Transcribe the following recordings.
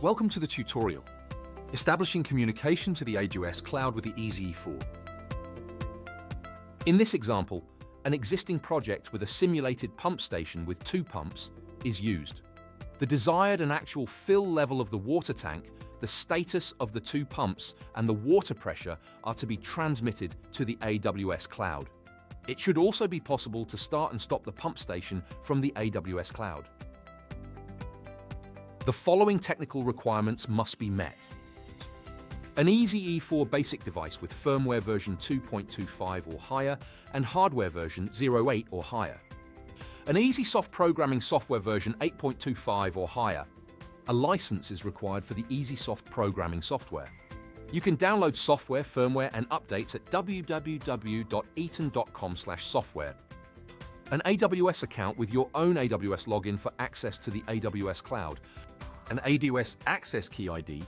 Welcome to the tutorial, establishing communication to the AWS cloud with the EasyE4. In this example, an existing project with a simulated pump station with two pumps is used. The desired and actual fill level of the water tank, the status of the two pumps, and the water pressure are to be transmitted to the AWS cloud. It should also be possible to start and stop the pump station from the AWS cloud. The following technical requirements must be met. An EasyE4 basic device with firmware version 2.25 or higher and hardware version 08 or higher. An EasySoft programming software version 8.25 or higher. A license is required for the EasySoft programming software. You can download software, firmware, and updates at www.eaton.com/software. An AWS account with your own AWS login for access to the AWS cloud an AWS Access Key ID,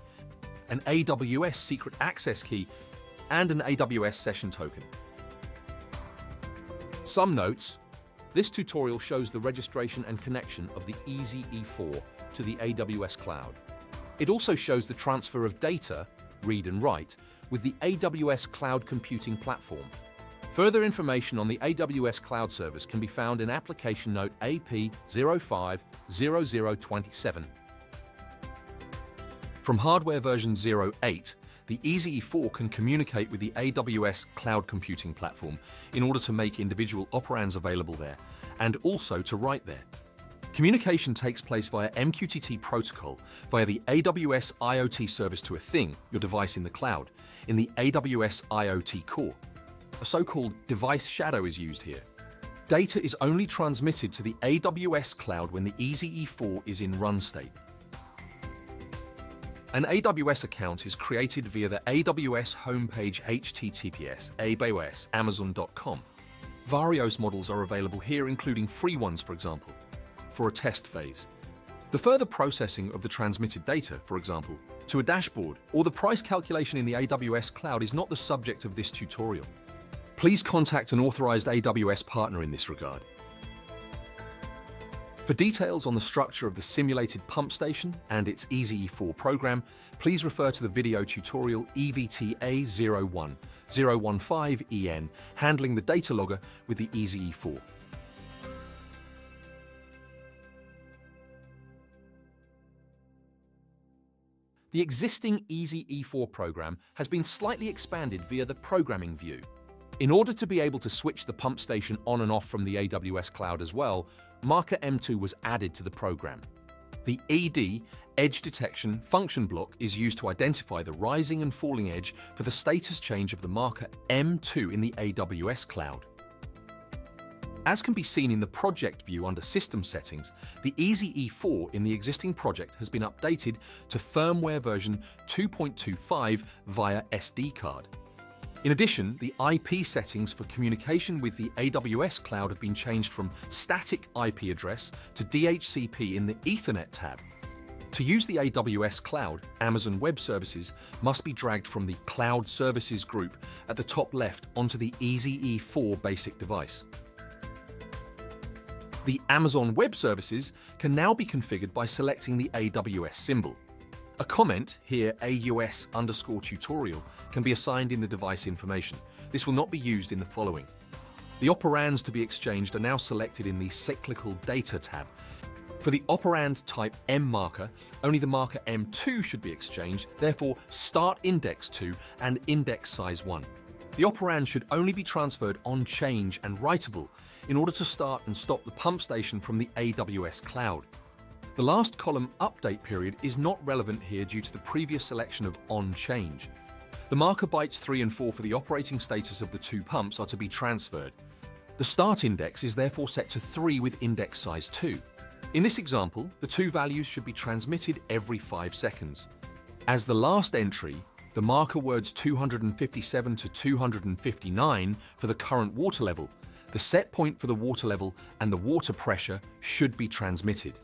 an AWS Secret Access Key, and an AWS Session Token. Some notes. This tutorial shows the registration and connection of the Easy E4 to the AWS cloud. It also shows the transfer of data, read and write, with the AWS Cloud Computing Platform. Further information on the AWS Cloud Service can be found in Application Note AP050027. From hardware version 08, the EasyE4 can communicate with the AWS Cloud Computing Platform in order to make individual operands available there, and also to write there. Communication takes place via MQTT protocol via the AWS IoT service to a thing, your device in the cloud, in the AWS IoT core. A so-called device shadow is used here. Data is only transmitted to the AWS cloud when the EasyE4 is in run state. An AWS account is created via the AWS homepage https aws amazon.com. Various models are available here, including free ones, for example, for a test phase. The further processing of the transmitted data, for example, to a dashboard, or the price calculation in the AWS cloud is not the subject of this tutorial. Please contact an authorized AWS partner in this regard. For details on the structure of the simulated pump station and its EasyE4 program, please refer to the video tutorial EVTA01 015EN handling the data logger with the EasyE4. The existing EasyE4 program has been slightly expanded via the programming view. In order to be able to switch the pump station on and off from the AWS cloud as well, Marker M2 was added to the program. The ED edge detection function block is used to identify the rising and falling edge for the status change of the marker M2 in the AWS cloud. As can be seen in the project view under System Settings, the EasyE4 in the existing project has been updated to firmware version 2.25 via SD card. In addition, the IP settings for communication with the AWS cloud have been changed from static IP address to DHCP in the Ethernet tab. To use the AWS cloud, Amazon Web Services must be dragged from the Cloud Services group at the top left onto the EasyE4 basic device. The Amazon Web Services can now be configured by selecting the AWS symbol. A comment, here AUS underscore tutorial, can be assigned in the device information. This will not be used in the following. The operands to be exchanged are now selected in the Cyclical Data tab. For the operand type M marker, only the marker M2 should be exchanged, therefore start index 2 and index size 1. The operand should only be transferred on change and writable in order to start and stop the pump station from the AWS cloud. The last column update period is not relevant here due to the previous selection of on change. The marker bytes 3 and 4 for the operating status of the two pumps are to be transferred. The start index is therefore set to 3 with index size 2. In this example, the two values should be transmitted every 5 seconds. As the last entry, the marker words 257 to 259 for the current water level, the set point for the water level and the water pressure should be transmitted.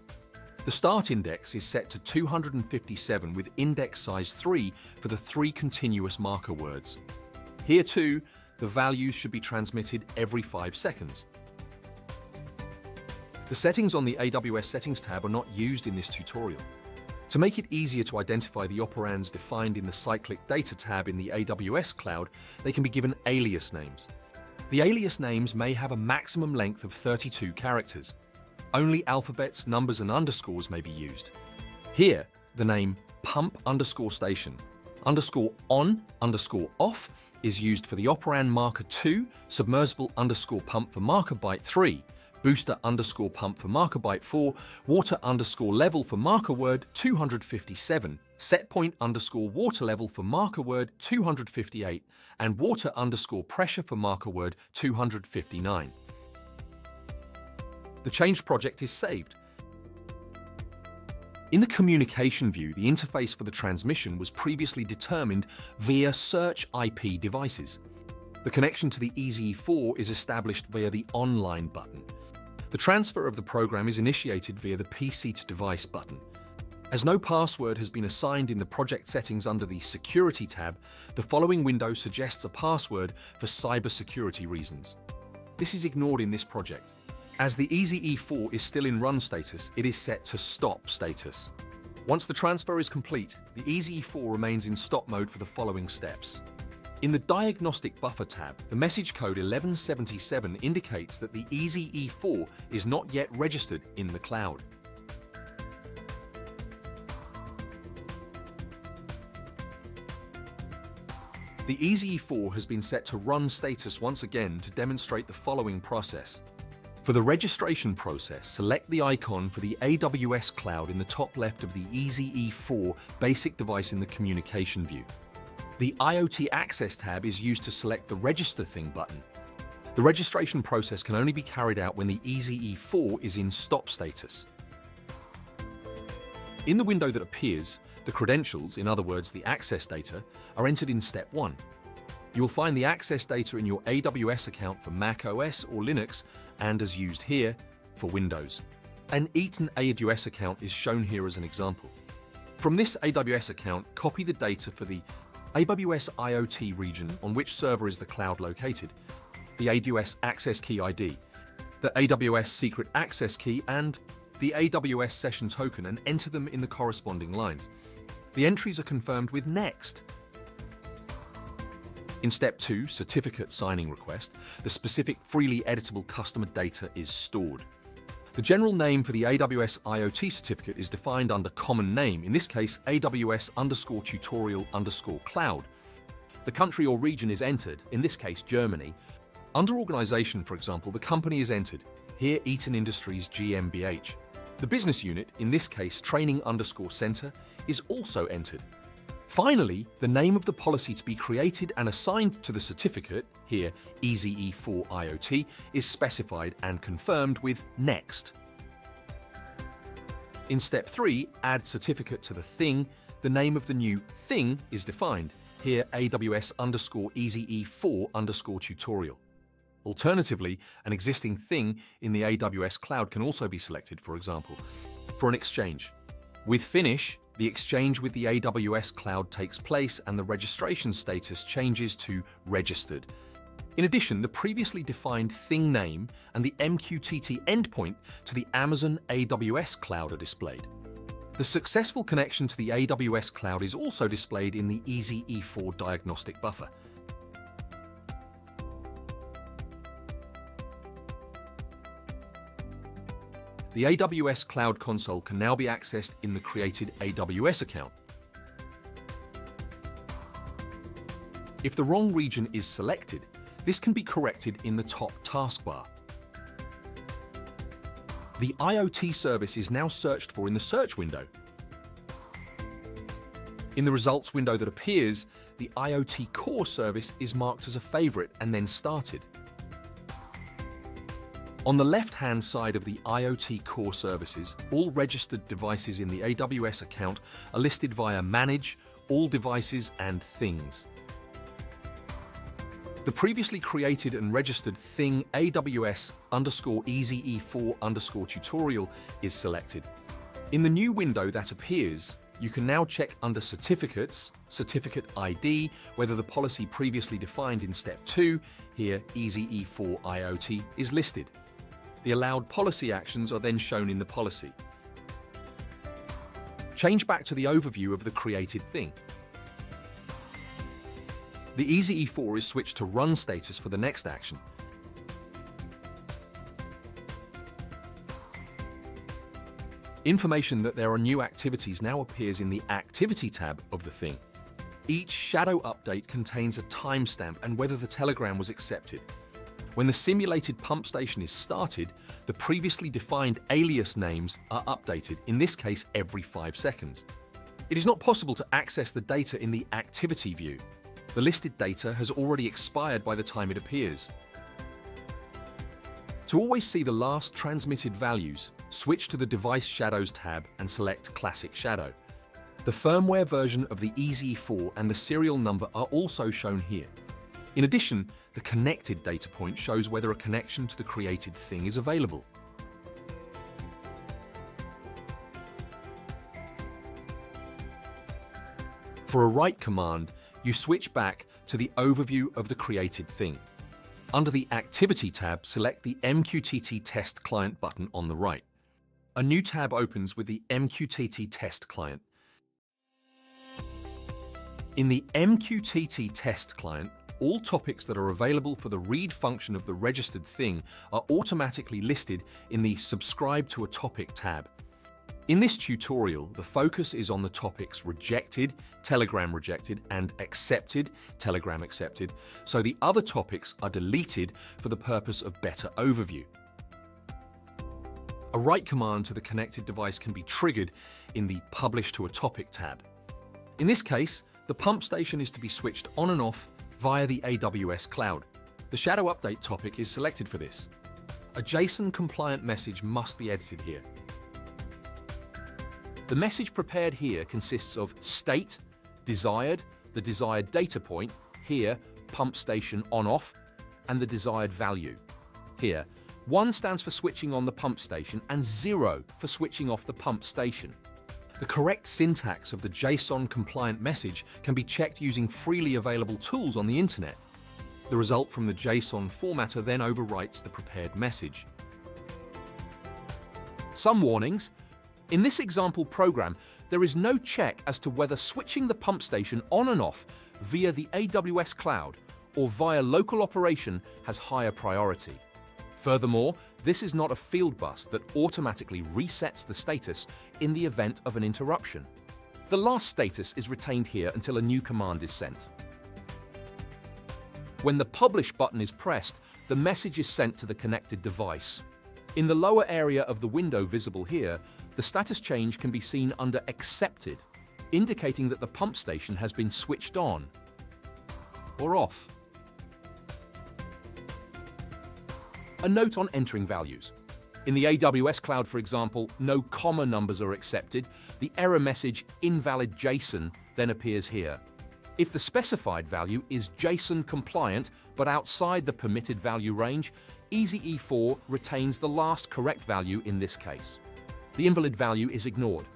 The start index is set to 257 with index size 3 for the three continuous marker words. Here too, the values should be transmitted every 5 seconds. The settings on the AWS Settings tab are not used in this tutorial. To make it easier to identify the operands defined in the cyclic data tab in the AWS cloud, they can be given alias names. The alias names may have a maximum length of 32 characters. Only alphabets, numbers, and underscores may be used. Here, the name pump underscore station underscore on underscore off is used for the operand marker 2, submersible underscore pump for marker byte 3, booster underscore pump for marker byte 4, water underscore level for marker word 257, set point underscore water level for marker word 258, and water underscore pressure for marker word 259. The change project is saved. In the communication view, the interface for the transmission was previously determined via search IP devices. The connection to the EZ4 is established via the Online button. The transfer of the program is initiated via the PC to Device button. As no password has been assigned in the project settings under the Security tab, the following window suggests a password for cybersecurity reasons. This is ignored in this project. As the EasyE4 is still in run status, it is set to stop status. Once the transfer is complete, the EasyE4 remains in stop mode for the following steps. In the Diagnostic Buffer tab, the message code 1177 indicates that the EasyE4 is not yet registered in the cloud. The EasyE4 has been set to run status once again to demonstrate the following process. For the registration process, select the icon for the AWS cloud in the top left of the EasyE4 basic device in the communication view. The IoT Access tab is used to select the Register Thing button. The registration process can only be carried out when the EasyE4 is in stop status. In the window that appears, the credentials, in other words the access data, are entered in step 1. You will find the access data in your AWS account for Mac OS or Linux and as used here, for Windows. An Eaton AWS account is shown here as an example. From this AWS account, copy the data for the AWS IoT region on which server is the cloud located, the AWS Access Key ID, the AWS Secret Access Key, and the AWS Session Token and enter them in the corresponding lines. The entries are confirmed with Next. In step 2, Certificate Signing Request, the specific freely editable customer data is stored. The general name for the AWS IoT certificate is defined under common name, in this case AWS underscore tutorial underscore cloud. The country or region is entered, in this case Germany. Under organization, for example, the company is entered, here Eaton Industries GmbH. The business unit, in this case training underscore center, is also entered. Finally, the name of the policy to be created and assigned to the certificate, here EasyE4 IoT, is specified and confirmed with Next. In step 3, add certificate to the thing, the name of the new thing is defined, here AWS underscore EasyE4 underscore tutorial. Alternatively, an existing thing in the AWS cloud can also be selected, for example, for an exchange. With Finish, the exchange with the AWS cloud takes place and the registration status changes to registered. In addition, the previously defined thing name and the MQTT endpoint to the Amazon AWS cloud are displayed. The successful connection to the AWS cloud is also displayed in the EasyE4 diagnostic buffer. The AWS Cloud Console can now be accessed in the created AWS account. If the wrong region is selected, this can be corrected in the top taskbar. The IoT service is now searched for in the search window. In the results window that appears, the IoT Core service is marked as a favorite and then started. On the left-hand side of the IoT core services, all registered devices in the AWS account are listed via Manage, All Devices and Things. The previously created and registered thing AWS underscore EasyE4 underscore tutorial is selected. In the new window that appears, you can now check under Certificates, Certificate ID, whether the policy previously defined in Step 2, here EasyE4 IoT, is listed. The allowed policy actions are then shown in the policy. Change back to the overview of the created thing. The Easy E4 is switched to Run status for the next action. Information that there are new activities now appears in the Activity tab of the thing. Each shadow update contains a timestamp and whether the telegram was accepted. When the simulated pump station is started, the previously defined alias names are updated, in this case every 5 seconds. It is not possible to access the data in the Activity view. The listed data has already expired by the time it appears. To always see the last transmitted values, switch to the Device Shadows tab and select Classic Shadow. The firmware version of the EZ4 and the serial number are also shown here. In addition, the connected data point shows whether a connection to the created thing is available. For a write command, you switch back to the overview of the created thing. Under the Activity tab, select the MQTT Test Client button on the right. A new tab opens with the MQTT Test Client. In the MQTT test client, all topics that are available for the read function of the registered thing are automatically listed in the Subscribe to a Topic tab. In this tutorial, the focus is on the topics rejected, Telegram rejected, and accepted, Telegram accepted, so the other topics are deleted for the purpose of better overview. A write command to the connected device can be triggered in the Publish to a Topic tab. In this case, the pump station is to be switched on and off via the AWS cloud. The shadow update topic is selected for this. A JSON compliant message must be edited here. The message prepared here consists of state, desired, the desired data point, here, pump station on-off, and the desired value. Here, 1 stands for switching on the pump station and 0 for switching off the pump station. The correct syntax of the JSON-compliant message can be checked using freely available tools on the internet. The result from the JSON formatter then overwrites the prepared message. Some warnings. In this example program, there is no check as to whether switching the pump station on and off via the AWS cloud or via local operation has higher priority. Furthermore, this is not a field bus that automatically resets the status in the event of an interruption. The last status is retained here until a new command is sent. When the Publish button is pressed, the message is sent to the connected device. In the lower area of the window visible here, the status change can be seen under Accepted, indicating that the pump station has been switched on or off. A note on entering values. In the AWS cloud, for example, no comma numbers are accepted. The error message invalid JSON then appears here. If the specified value is JSON compliant but outside the permitted value range, EasyE4 retains the last correct value in this case. The invalid value is ignored.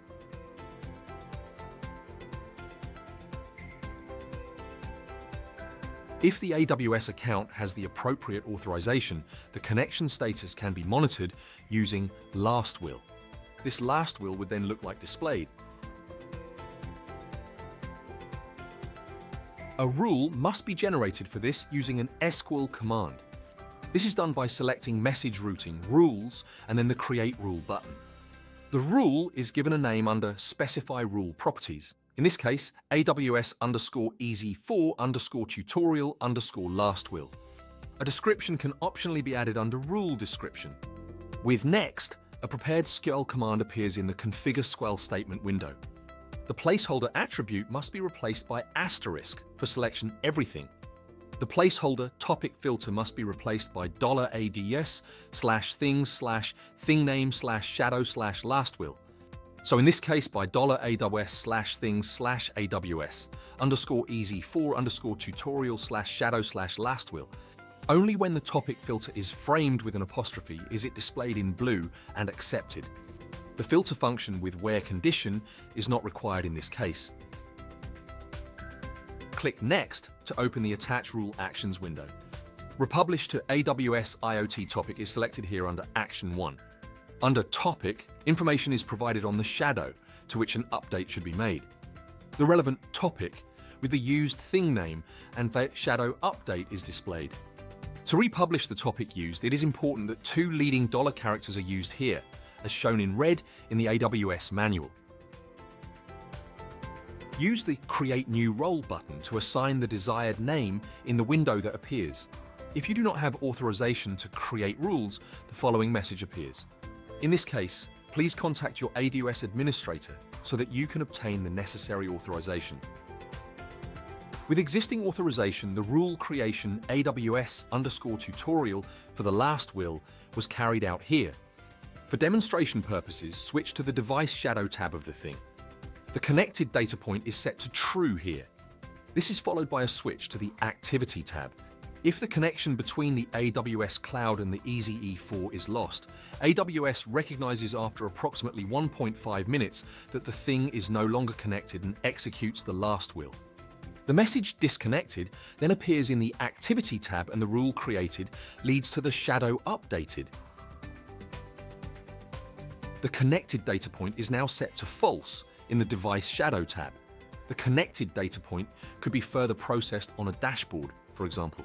If the AWS account has the appropriate authorization, the connection status can be monitored using last will. This last will would then look like displayed. A rule must be generated for this using an SQL command. This is done by selecting Message Routing, Rules, and then the Create Rule button. The rule is given a name under Specify Rule Properties. In this case, AWS underscore easy4 underscore tutorial underscore last will. A description can optionally be added under rule description. With next, a prepared SQL command appears in the configure SQL statement window. The placeholder attribute must be replaced by asterisk for selection everything. The placeholder topic filter must be replaced by $aws slash things slash thing name slash shadow slash last will so in this case by $AWS slash things slash AWS underscore easy 4 underscore tutorial slash shadow slash last will. Only when the topic filter is framed with an apostrophe is it displayed in blue and accepted. The filter function with where condition is not required in this case. Click Next to open the Attach Rule Actions window. Republish to AWS IoT topic is selected here under Action 1. Under Topic, information is provided on the shadow to which an update should be made. The relevant topic with the used thing name and shadow update is displayed. To republish the topic used, it is important that two leading dollar characters are used here, as shown in red in the AWS manual. Use the Create New Role button to assign the desired name in the window that appears. If you do not have authorization to create rules, the following message appears. In this case, please contact your AWS administrator so that you can obtain the necessary authorization. With existing authorization, the rule creation AWS underscore tutorial for the last will was carried out here. For demonstration purposes, switch to the device shadow tab of the thing. The connected data point is set to true here. This is followed by a switch to the activity tab. If the connection between the AWS cloud and the EasyE4 is lost, AWS recognizes after approximately 1.5 minutes that the thing is no longer connected and executes the last will. The message disconnected then appears in the Activity tab and the rule created leads to the shadow updated. The connected data point is now set to false in the Device Shadow tab. The connected data point could be further processed on a dashboard, for example.